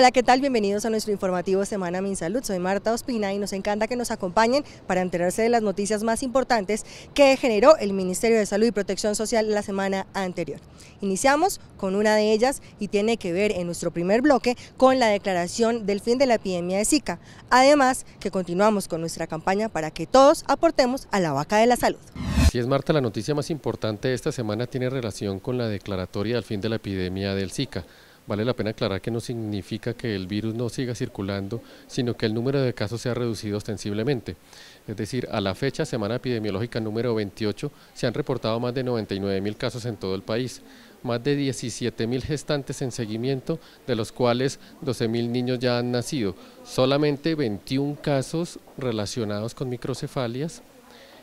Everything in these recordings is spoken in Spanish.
Hola, ¿qué tal? Bienvenidos a nuestro informativo Semana Min Salud. Soy Marta Ospina y nos encanta que nos acompañen para enterarse de las noticias más importantes que generó el Ministerio de Salud y Protección Social la semana anterior. Iniciamos con una de ellas y tiene que ver en nuestro primer bloque con la declaración del fin de la epidemia de Zika. Además, que continuamos con nuestra campaña para que todos aportemos a la vaca de la salud. Si es Marta, la noticia más importante de esta semana tiene relación con la declaratoria del fin de la epidemia del Zika. Vale la pena aclarar que no significa que el virus no siga circulando, sino que el número de casos se ha reducido ostensiblemente. Es decir, a la fecha, semana epidemiológica número 28, se han reportado más de 99 mil casos en todo el país, más de 17 mil gestantes en seguimiento, de los cuales 12 mil niños ya han nacido, solamente 21 casos relacionados con microcefalias,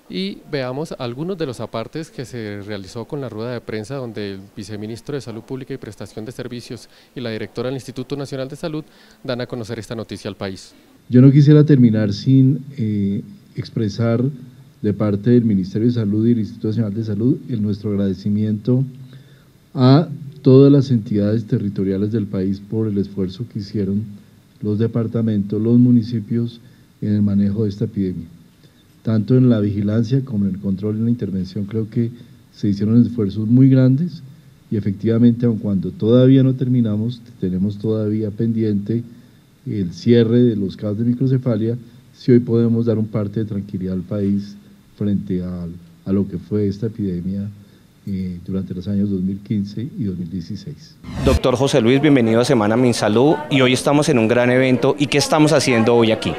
y veamos algunos de los apartes que se realizó con la rueda de prensa donde el viceministro de Salud Pública y Prestación de Servicios y la directora del Instituto Nacional de Salud dan a conocer esta noticia al país. Yo no quisiera terminar sin eh, expresar de parte del Ministerio de Salud y del Instituto Nacional de Salud el nuestro agradecimiento a todas las entidades territoriales del país por el esfuerzo que hicieron los departamentos, los municipios en el manejo de esta epidemia tanto en la vigilancia como en el control y en la intervención, creo que se hicieron esfuerzos muy grandes y efectivamente, aun cuando todavía no terminamos, tenemos todavía pendiente el cierre de los casos de microcefalia, si hoy podemos dar un parte de tranquilidad al país frente a, lo que fue esta epidemia eh, durante los años 2015 y 2016. Doctor José Luis, bienvenido a Semana Min Salud y hoy estamos en un gran evento. ¿Y qué estamos haciendo hoy aquí?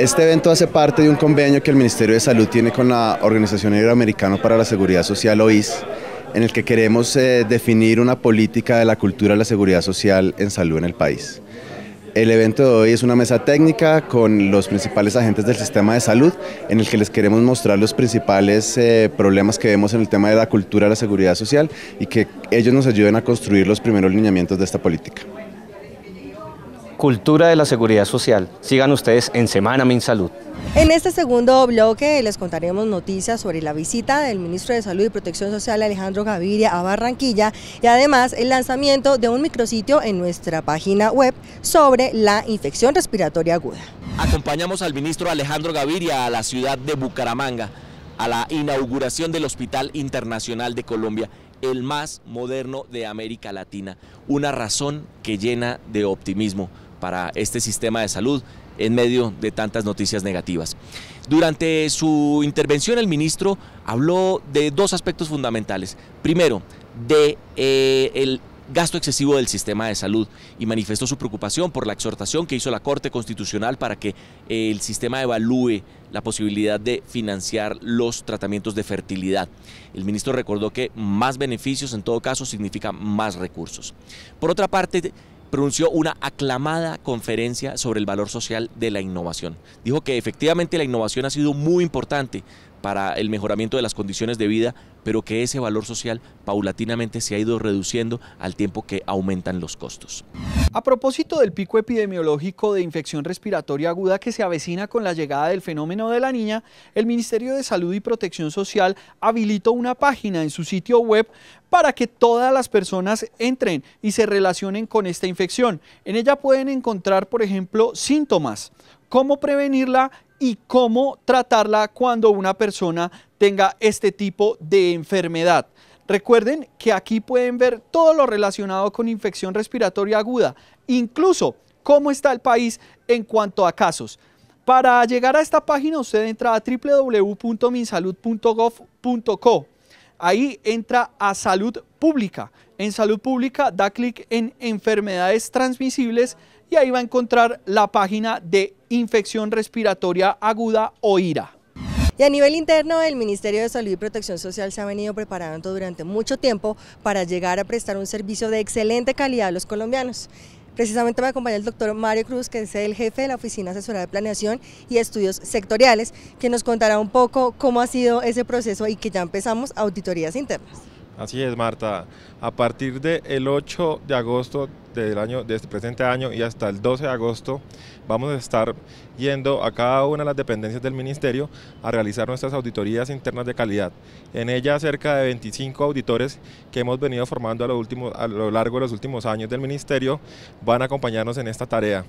Este evento hace parte de un convenio que el Ministerio de Salud tiene con la Organización Iberoamericana para la Seguridad Social, OIS, en el que queremos eh, definir una política de la cultura de la seguridad social en salud en el país. El evento de hoy es una mesa técnica con los principales agentes del sistema de salud en el que les queremos mostrar los principales eh, problemas que vemos en el tema de la cultura de la seguridad social y que ellos nos ayuden a construir los primeros lineamientos de esta política. Cultura de la Seguridad Social. Sigan ustedes en Semana Min Salud. En este segundo bloque les contaremos noticias sobre la visita del ministro de Salud y Protección Social Alejandro Gaviria a Barranquilla y además el lanzamiento de un micrositio en nuestra página web sobre la infección respiratoria aguda. Acompañamos al ministro Alejandro Gaviria a la ciudad de Bucaramanga a la inauguración del Hospital Internacional de Colombia el más moderno de América Latina. Una razón que llena de optimismo para este sistema de salud en medio de tantas noticias negativas. Durante su intervención el ministro habló de dos aspectos fundamentales. Primero, de eh, el gasto excesivo del sistema de salud y manifestó su preocupación por la exhortación que hizo la Corte Constitucional para que eh, el sistema evalúe la posibilidad de financiar los tratamientos de fertilidad. El ministro recordó que más beneficios en todo caso significa más recursos. Por otra parte, pronunció una aclamada conferencia sobre el valor social de la innovación. Dijo que efectivamente la innovación ha sido muy importante para el mejoramiento de las condiciones de vida, pero que ese valor social paulatinamente se ha ido reduciendo al tiempo que aumentan los costos. A propósito del pico epidemiológico de infección respiratoria aguda que se avecina con la llegada del fenómeno de la niña, el Ministerio de Salud y Protección Social habilitó una página en su sitio web para que todas las personas entren y se relacionen con esta infección. En ella pueden encontrar, por ejemplo, síntomas, cómo prevenirla y cómo tratarla cuando una persona tenga este tipo de enfermedad. Recuerden que aquí pueden ver todo lo relacionado con infección respiratoria aguda, incluso cómo está el país en cuanto a casos. Para llegar a esta página usted entra a www.minsalud.gov.co. Ahí entra a salud pública. En salud pública da clic en enfermedades transmisibles y ahí va a encontrar la página de infección respiratoria aguda o IRA. Y a nivel interno, el Ministerio de Salud y Protección Social se ha venido preparando durante mucho tiempo para llegar a prestar un servicio de excelente calidad a los colombianos. Precisamente me acompaña el doctor Mario Cruz, que es el jefe de la Oficina Asesora de Planeación y Estudios Sectoriales, que nos contará un poco cómo ha sido ese proceso y que ya empezamos auditorías internas. Así es, Marta. A partir del 8 de agosto del año, de este presente año y hasta el 12 de agosto vamos a estar yendo a cada una de las dependencias del ministerio a realizar nuestras auditorías internas de calidad. En ella cerca de 25 auditores que hemos venido formando a lo, último, a lo largo de los últimos años del ministerio van a acompañarnos en esta tarea.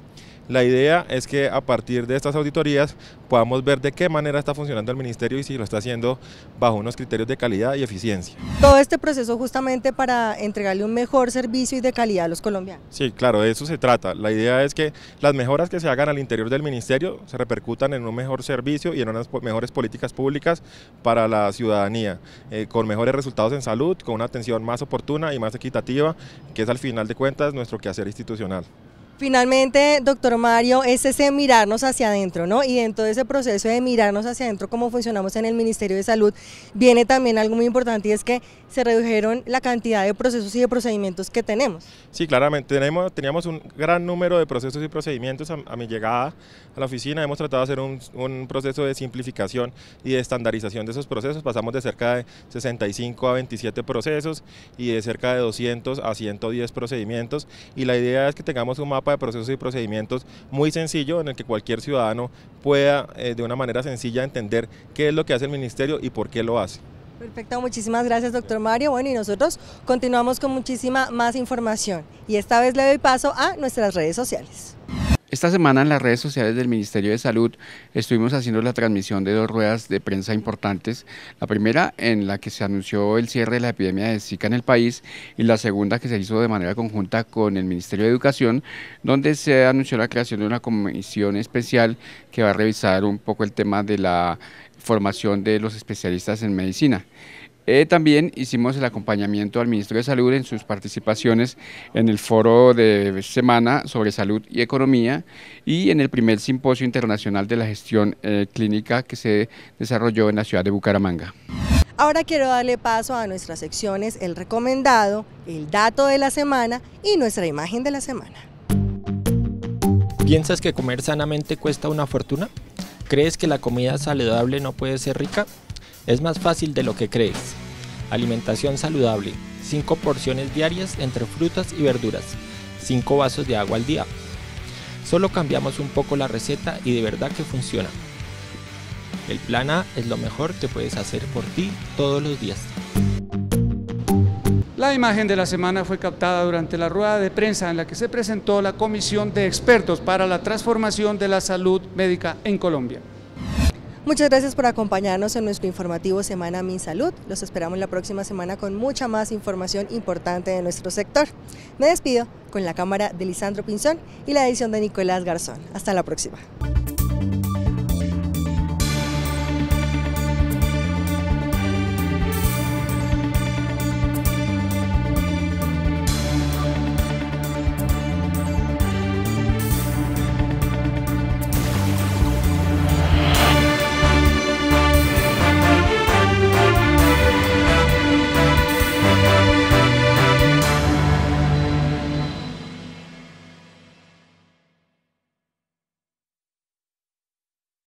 La idea es que a partir de estas auditorías podamos ver de qué manera está funcionando el ministerio y si lo está haciendo bajo unos criterios de calidad y eficiencia. Todo este proceso justamente para entregarle un mejor servicio y de calidad a los colombianos. Sí, claro, de eso se trata. La idea es que las mejoras que se hagan al interior del ministerio se repercutan en un mejor servicio y en unas mejores políticas públicas para la ciudadanía, eh, con mejores resultados en salud, con una atención más oportuna y más equitativa, que es al final de cuentas nuestro quehacer institucional. Finalmente, doctor Mario, es ese mirarnos hacia adentro, ¿no? Y dentro de ese proceso de mirarnos hacia adentro, cómo funcionamos en el Ministerio de Salud, viene también algo muy importante y es que se redujeron la cantidad de procesos y de procedimientos que tenemos. Sí, claramente, tenemos, teníamos un gran número de procesos y procedimientos a, mi llegada a la oficina, hemos tratado de hacer un, un, proceso de simplificación y de estandarización de esos procesos, pasamos de cerca de 65 a 27 procesos y de cerca de 200 a 110 procedimientos y la idea es que tengamos un mapa de procesos y procedimientos muy sencillo en el que cualquier ciudadano pueda eh, de una manera sencilla entender qué es lo que hace el ministerio y por qué lo hace. Perfecto, muchísimas gracias doctor Mario. Bueno, y nosotros continuamos con muchísima más información y esta vez le doy paso a nuestras redes sociales. Esta semana en las redes sociales del Ministerio de Salud estuvimos haciendo la transmisión de dos ruedas de prensa importantes. La primera en la que se anunció el cierre de la epidemia de Zika en el país y la segunda que se hizo de manera conjunta con el Ministerio de Educación, donde se anunció la creación de una comisión especial que va a revisar un poco el tema de la formación de los especialistas en medicina. Eh, también hicimos el acompañamiento al Ministro de Salud en sus participaciones en el foro de semana sobre salud y economía y en el primer simposio internacional de la gestión eh, clínica que se desarrolló en la ciudad de Bucaramanga. Ahora quiero darle paso a nuestras secciones, el recomendado, el dato de la semana y nuestra imagen de la semana. ¿Piensas que comer sanamente cuesta una fortuna? ¿Crees que la comida saludable no puede ser rica? Es más fácil de lo que crees. Alimentación saludable. 5 porciones diarias entre frutas y verduras. 5 vasos de agua al día. Solo cambiamos un poco la receta y de verdad que funciona. El plan A es lo mejor que puedes hacer por ti todos los días. La imagen de la semana fue captada durante la rueda de prensa en la que se presentó la Comisión de Expertos para la Transformación de la Salud Médica en Colombia. Muchas gracias por acompañarnos en nuestro informativo Semana Mi Salud. Los esperamos la próxima semana con mucha más información importante de nuestro sector. Me despido con la cámara de Lisandro Pinzón y la edición de Nicolás Garzón. Hasta la próxima.